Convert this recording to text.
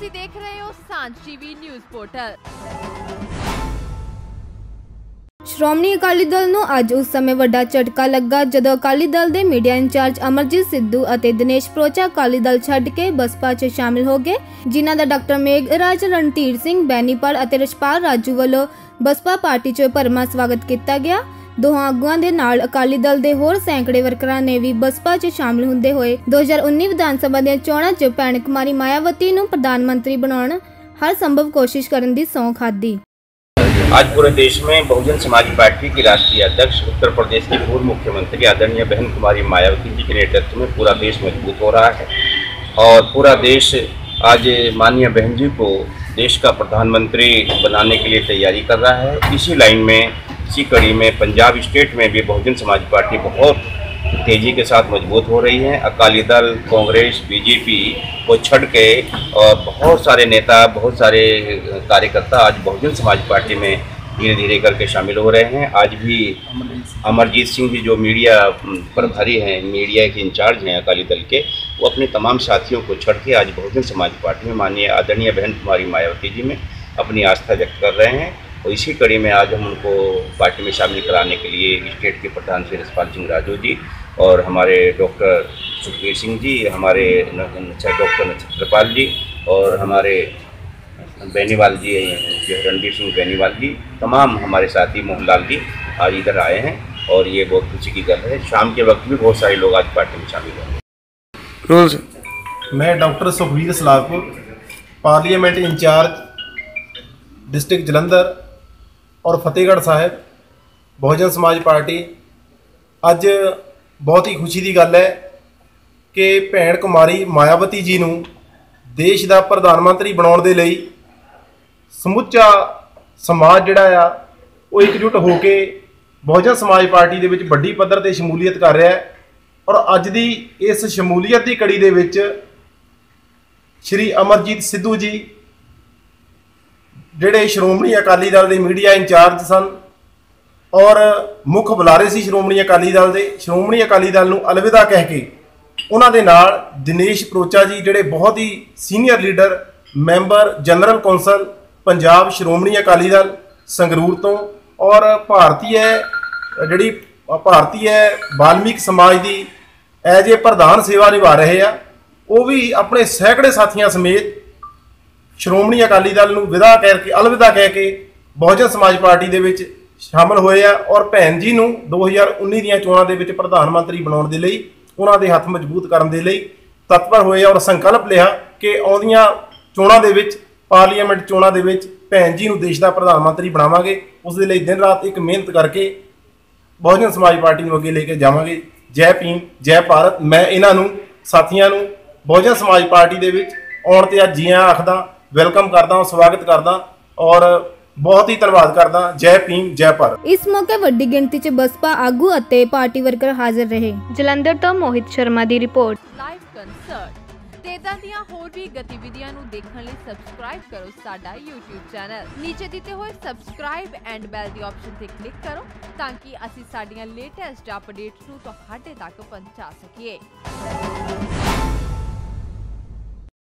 ਤੁਸੀਂ ਦੇਖ ਰਹੇ ਹੋ Sanjh TV news portal. Shiromani Akali Dal ਨੂੰ ਅੱਜ ਉਸ ਸਮੇਂ ਵੱਡਾ ਝਟਕਾ ਲੱਗਾ ਜਦੋਂ ਅਕਾਲੀ ਦਲ ਦੇ ਮੀਡੀਆ ਇੰਚਾਰਜ ਅਮਰਜੀਤ ਸਿੱਧੂ ਅਤੇ ਦਿਨੇਸ਼ ਪ੍ਰੋਚਾ ਅਕਾਲੀ ਦਲ ਛੱਡ ਕੇ ਬਸਪਾ 'ਚ ਸ਼ਾਮਿਲ ਹੋ ਗਏ, ਜਿਨ੍ਹਾਂ ਦਾ ਡਾਕਟਰ ਮੇਘਰਾਜ ਰਣਧੀਰ ਸਿੰਘ, ਬੈਨੀਪਾਲ ਅਤੇ ਰਛਪਾਲ ਰਾਜੂ ਵੱਲੋਂ ਬਸਪਾ ਪਾਰਟੀ 'ਚ ਭਰਮਾ ਸਵਾਗਤ ਕੀਤਾ ਗਿਆ। ਦੋਹਾਂ ਆਗੂਆਂ ਦੇ ਨਾਲ ਅਕਾਲੀ ਦਲ ਦੇ ਹੋਰ ਸੈਂਕੜੇ ਵਰਕਰਾਂ ਨੇ ਵੀ ਬਸਪਾ 'ਚ ਸ਼ਾਮਿਲ ਹੁੰਦੇ ਹੋਏ 2019 ਵਿਧਾਨ ਸਭਾ ਦੀਆਂ ਚੋਣਾਂ 'ਚ ਭੈਣ ਕੁਮਾਰੀ ਮਾਇਆਵਤੀ ਨੂੰ ਪ੍ਰਧਾਨ ਮੰਤਰੀ ਬਣਾਉਣ ਹਰ ਸੰਭਵ ਕੋਸ਼ਿਸ਼ ਕਰਨ ਦੀ ਸਹੁੰ ਖਾਧੀ आज पूरे देश में बहुजन समाज पार्टी की राष्ट्रीय अध्यक्ष उत्तर प्रदेश की पूर्व मुख्यमंत्री आदरणीय बहन कुमारी मायावती जी के नेतृत्व में पूरा देश मजबूत हो रहा है और पूरा देश आज माननीय बहन जी को देश का प्रधानमंत्री बनाने के लिए तैयारी कर रहा है इसी लाइन में इसी कड़ी में पंजाब स्टेट में भी बहुजन समाज पार्टी बहुत तेज़ी के साथ मज़बूत हो रही है। अकाली दल, कांग्रेस, बीजेपी को छड़ के और बहुत सारे नेता, बहुत सारे कार्यकर्ता आज बहुजन समाज पार्टी में धीरे धीरे करके शामिल हो रहे हैं। आज भी अमरजीत सिंह जी जो मीडिया प्रभारी हैं, मीडिया के इंचार्ज हैं अकाली दल के, वो अपने तमाम साथियों को छड़ के आज बहुजन समाज पार्टी में माननीय आदरणीय बहन कुमारी मायावती जी में अपनी आस्था व्यक्त कर रहे हैं। और इसी कड़ी में आज हम उनको पार्टी में शामिल कराने के लिए स्टेट के प्रधान श्री रसपाल सिंह राजू जी और हमारे डॉक्टर सुखबीर सिंह जी हमारे अच्छा डॉक्टर नक्षत्रपाल जी और हमारे बेनीवाल जी जो रणबीर सिंह बेनीवाल जी तमाम हमारे साथी मोहनलाल जी आज इधर आए हैं और ये बहुत खुशी की गल है। शाम के वक्त भी बहुत सारे लोग आज पार्टी में शामिल हुए मैं doctor Sukhbir Salahpur parliament incharge district Jalandhar. ਔਰ ਫਤਿਹਗੜ੍ਹ ਸਾਹਿਬ, ਬਹੁਜਨ ਸਮਾਜ ਪਾਰਟੀ, ਅੱਜ ਬਹੁਤ ਹੀ ਖੁਸ਼ੀ ਦੀ ਗੱਲ ਹੈ ਕਿ ਭੈਣ ਕੁਮਾਰੀ ਮਾਇਆਵਤੀ ਜੀ ਨੂੰ ਦੇਸ਼ ਦਾ ਪ੍ਰਧਾਨ ਮੰਤਰੀ ਬਣਾਉਣ ਦੇ ਲਈ ਸਮੁੱਚਾ ਸਮਾਜ ਜਿਹੜਾ ਆ, ਉਹ ਇਕਜੁੱਟ ਹੋ ਕੇ ਬਹੁਜਨ ਸਮਾਜ ਪਾਰਟੀ ਦੇ ਵਿੱਚ ਵੱਡੀ ਪੱਧਰ ਤੇ ਸ਼ਮੂਲੀਅਤ ਕਰ ਰਿਹਾ ਹੈ ਔਰ ਅੱਜ ਦੀ ਇਸ ਸ਼ਮੂਲੀਅਤ ਦੀ ਕੜੀ ਦੇ ਵਿੱਚ ਸ਼੍ਰੀ ਅਮਰਜੀਤ ਸਿੱਧੂ ਜੀ ਜਿਹੜੇ ਸ਼੍ਰੋਮਣੀ ਅਕਾਲੀ ਦਲ ਦੇ ਮੀਡੀਆ ਇੰਚਾਰਜ ਸਨ ਔਰ ਮੁੱਖ ਬੁਲਾਰੇ ਸੀ ਸ਼੍ਰੋਮਣੀ ਅਕਾਲੀ ਦਲ ਦੇ, ਸ਼੍ਰੋਮਣੀ ਅਕਾਲੀ ਦਲ ਨੂੰ ਅਲਵਿਦਾ ਕਹਿ ਕੇ, ਉਹਨਾਂ ਦੇ ਨਾਲ ਦਿਨੇਸ਼ ਪ੍ਰੋਚਾ ਜੀ ਜਿਹੜੇ ਬਹੁਤ ਹੀ senior leader, member, general council, Punjab Shiromani Akali Dal, Sangrur ਤੋਂ ਔਰ ਭਾਰਤੀ ਹੈ, ਜਿਹੜੀ ਭਾਰਤੀ ਹੈ ਬਾਲਮੀਕ ਸਮਾਜ ਦੀ ਐਜ ਏ ਪ੍ਰਧਾਨ ਸੇਵਾ ਨਿਭਾ ਰਹੇ ਆ, ਉਹ ਵੀ ਆਪਣੇ ਸੈਂਕੜੇ ਸਾਥੀਆਂ ਸਮੇਤ ਸ਼੍ਰੋਮਣੀ ਅਕਾਲੀ ਦਲ ਨੂੰ ਵਿਦਾ ਕਰਕੇ ਅਲਵਿਦਾ ਕਹਿ ਕੇ ਬਹੁਜਨ ਸਮਾਜ ਪਾਰਟੀ ਦੇ ਵਿੱਚ ਸ਼ਾਮਲ ਹੋਏ ਆ ਔਰ ਭੈਣ ਜੀ ਨੂੰ 2019 ਦੀਆਂ ਚੋਣਾਂ ਦੇ ਵਿੱਚ ਪ੍ਰਧਾਨ ਮੰਤਰੀ ਬਣਾਉਣ ਦੇ ਲਈ, ਉਹਨਾਂ ਦੇ ਹੱਥ ਮਜ਼ਬੂਤ ਕਰਨ ਦੇ ਲਈ ਤਤਪਰ ਹੋਏ ਔਰ ਸੰਕਲਪ ਲਿਆ ਕਿ ਆਉਂਦੀਆਂ ਚੋਣਾਂ ਦੇ ਵਿੱਚ, ਪਾਰਲੀਮੈਂਟ ਚੋਣਾਂ ਦੇ ਵਿੱਚ ਭੈਣ ਜੀ ਨੂੰ ਦੇਸ਼ ਦਾ ਪ੍ਰਧਾਨ ਮੰਤਰੀ ਬਣਾਵਾਂਗੇ। ਉਸ ਦੇ ਲਈ ਦਿਨ ਰਾਤ ਇੱਕ ਮਿਹਨਤ ਕਰਕੇ ਬਹੁਜਨ ਸਮਾਜ ਪਾਰਟੀ ਨੂੰ ਅੱਗੇ ਲੈ ਕੇ ਜਾਵਾਂਗੇ। ਜੈ ਭੀਮ, ਜੈ ਭਾਰਤ, ਮੈਂ ਇਹਨਾਂ ਨੂੰ, ਸਾਥੀਆਂ ਨੂੰ ਬਹੁਜਨ ਸਮਾਜ ਪਾਰਟੀ ਦੇ ਵਿੱਚ ਆਉਣ ਤੇ ਆ ਜੀਆਂ ਆਖਦਾ ਵੈਲਕਮ ਕਰਦਾ ਸਵਾਗਤ ਕਰਦਾ ਔਰ ਬਹੁਤ ਹੀ ਧੰਨਵਾਦ ਕਰਦਾ ਜੈ ਭੀਮ ਜੈ ਭਾਰਤ। ਇਸ ਮੌਕੇ ਵੱਡੀ ਗਿਣਤੀ 'ਚ ਬਸਪਾ ਆਗੂ ਅਤੇ ਪਾਰਟੀ ਵਰਕਰ ਹਾਜ਼ਰ ਰਹੇ। ਜਲੰਧਰ ਤੋਂ ਮੋਹਿਤ ਸ਼ਰਮਾ ਦੀ ਰਿਪੋਰਟ। ਲਾਈਵ ਕੰਸਰਟ ਤੇ ਇਦਾਂ ਦੀਆਂ ਹੋਰ ਵੀ ਗਤੀਵਿਧੀਆਂ ਨੂੰ ਦੇਖਣ ਲਈ ਸਬਸਕ੍ਰਾਈਬ ਕਰੋ ਸਾਡਾ YouTube ਚੈਨਲ ਨੀਚੇ ਦਿੱਤੇ ਹੋਏ ਸਬਸਕ੍ਰਾਈਬ ਐਂਡ ਬੈਲ ਦੀ ਆਪਸ਼ਨ ਤੇ ਕਲਿੱਕ ਕਰੋ ਤਾਂ ਕਿ ਅਸੀਂ ਸਾਡੀਆਂ ਲੇਟੈਸਟ ਅਪਡੇਟਸ ਨੂੰ ਤੁਹਾਡੇ ਤੱਕ ਪਹੁੰਚਾ ਸਕੀਏ।